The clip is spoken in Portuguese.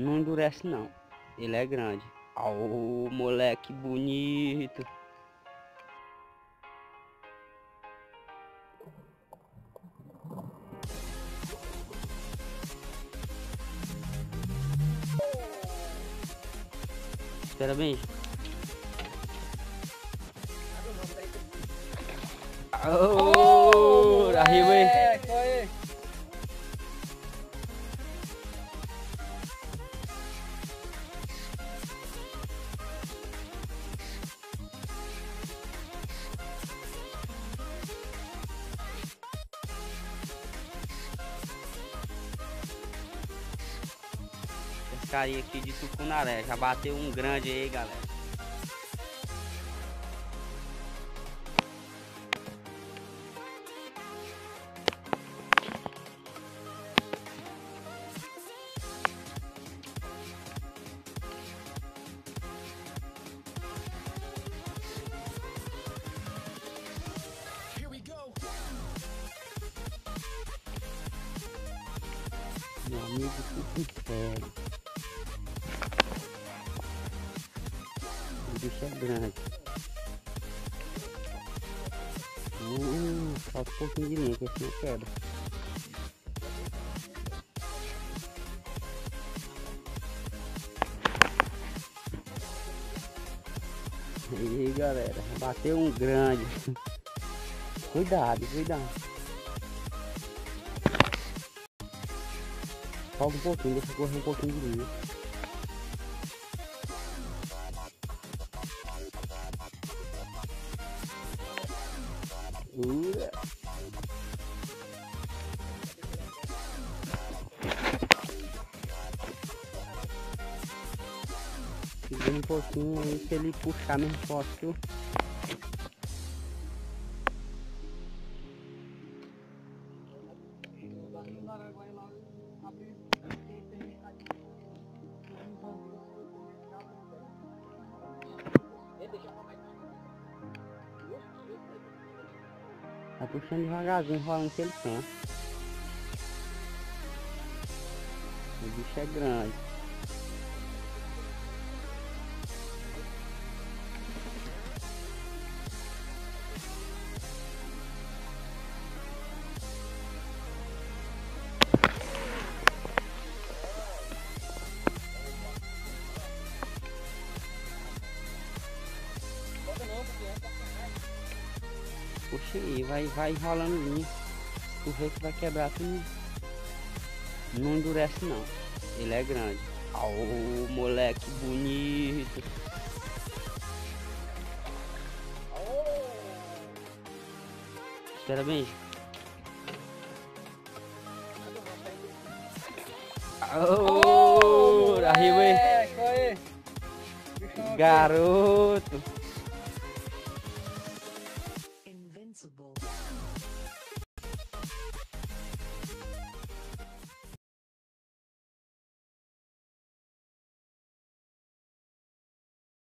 Não endurece não. Ele é grande. Ô, moleque bonito. Espera bem. Oh, arriba aí. Pescaria aqui de Tucunaré. Já bateu um grande aí, galera. Meu amigo, tudo bicho é grande. Hum, falta um pouquinho de linha, que assim eu quebro. Aí galera, bateu um grande. Cuidado, cuidado. Falta um pouquinho, deixa correr um pouquinho de linha. Ura. Segura um pouquinho aí, se ele puxar mesmo forte, Tá puxando devagarzinho, enrolando que ele tem. O bicho é grande. Puxa aí, vai, vai enrolando linha. O rei que vai quebrar tudo. Não endurece não. Ele é grande. Ô, moleque bonito. Espera bem. Ô, arriba aí. Garoto.